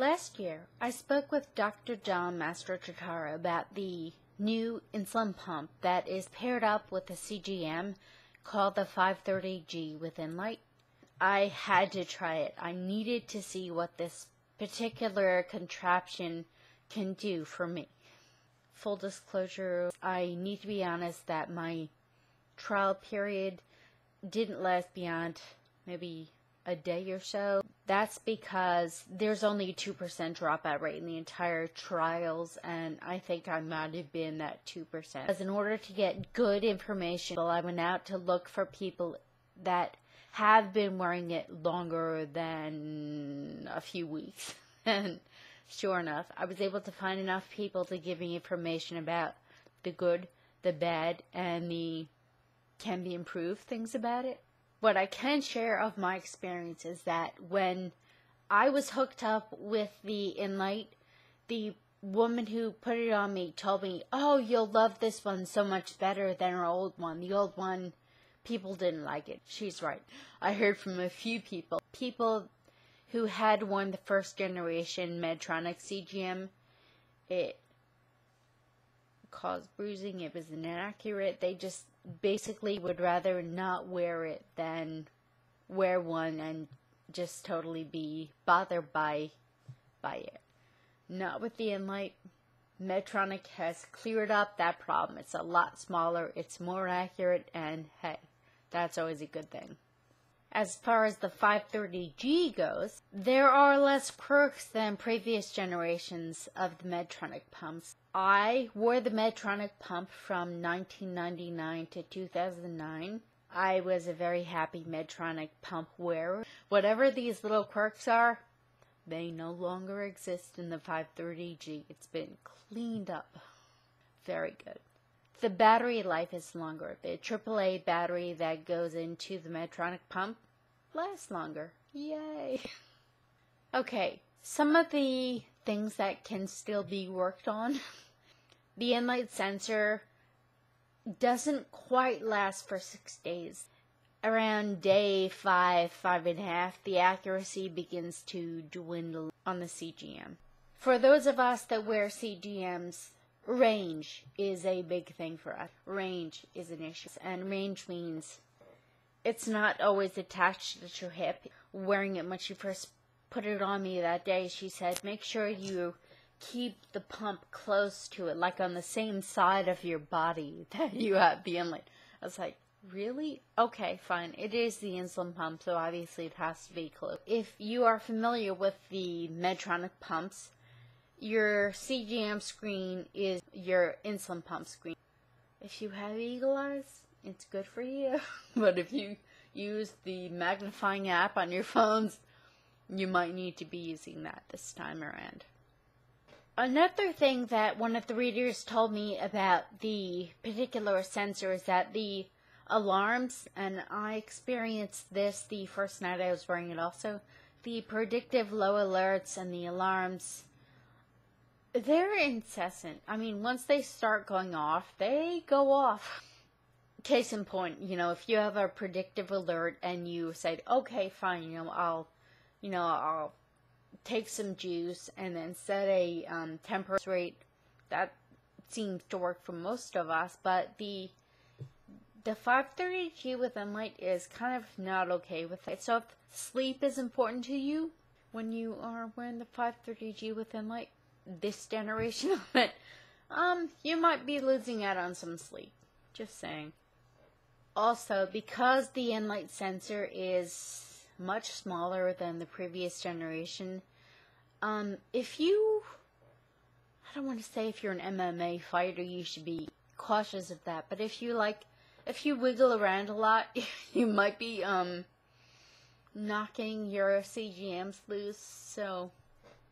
Last year, I spoke with Dr. John Mastrototaro about the new insulin pump that is paired up with a CGM called the 530G with Enlite. I had to try it. I needed to see what this particular contraption can do for me. Full disclosure, I need to be honest that my trial period didn't last beyond maybe a day or so. That's because there's only a 2% dropout rate in the entire trials, and I think I might have been that 2%. As in order to get good information, I went out to look for people that have been wearing it longer than a few weeks. and sure enough, I was able to find enough people to give me information about the good, the bad, and the can be improved things about it what I can share of my experience is that when I was hooked up with the Enlite, the woman who put it on me told me, "Oh, you'll love this one so much better than our old one. The old one, people didn't like it." She's right. I heard from a few people, people who had worn the first generation Medtronic CGM. It caused bruising. It was inaccurate. They just basically would rather not wear it than wear one and just totally be bothered by by it. Not with the Enlite. Medtronic has cleared up that problem. It's a lot smaller, it's more accurate, and hey, that's always a good thing. As far as the 530G goes, there are less quirks than previous generations of the Medtronic pumps. I wore the Medtronic pump from 1999 to 2009. I was a very happy Medtronic pump wearer. Whatever these little quirks are, they no longer exist in the 530G. It's been cleaned up. Very good. The battery life is longer. The AAA battery that goes into the Medtronic pump lasts longer. Yay! Okay, some of the things that can still be worked on. the Enlite sensor doesn't quite last for six days. Around day five, five and a half, the accuracy begins to dwindle on the CGM. For those of us that wear CGMs, range is a big thing for us. Range is an issue, and range means it's not always attached to your hip. Wearing it when she first put it on me that day, she said, make sure you keep the pump close to it, like on the same side of your body that you have the Enlite. I was like, really? Okay, fine. It is the insulin pump, so obviously it has to be close. If you are familiar with the Medtronic pumps, your CGM screen is your insulin pump screen. If you have eagle eyes, it's good for you. but if you use the magnifying app on your phones, you might need to be using that this time around. Another thing that one of the readers told me about the particular sensor is that the alarms, and I experienced this the first night I was wearing it also, the predictive low alerts and the alarms, they're incessant. I mean, once they start going off, they go off case in point, you know, if you have a predictive alert and you say, okay, fine, you know, I'll, you know, I'll take some juice and then set a um, temperature rate, that seems to work for most of us, but the the 530G with Enlite is kind of not okay with it. So if sleep is important to you when you are wearing the 530G with Enlite, this generation of it, um, you might be losing out on some sleep. Just saying. Also, because the Enlite sensor is much smaller than the previous generation, um, if you, I don't want to say if you're an MMA fighter, you should be cautious of that, but if you like, if you wiggle around a lot, you might be, um, knocking your CGMs loose, so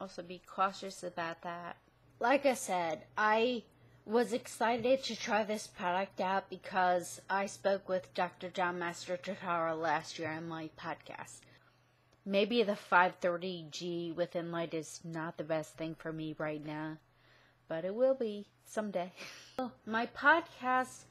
also be cautious about that. Like I said, I was excited to try this product out because I spoke with Dr. John Mastrototaro last year on my podcast. Maybe the 530G with Enlite is not the best thing for me right now, but it will be someday. my podcast,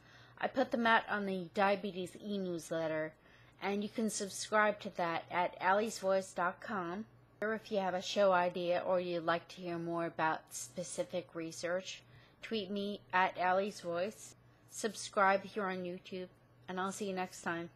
I put them out on the Diabetes e newsletter, and you can subscribe to that at alliesvoice.com. Or if you have a show idea or you'd like to hear more about specific research, tweet me at Allie's Voice, subscribe here on YouTube, and I'll see you next time.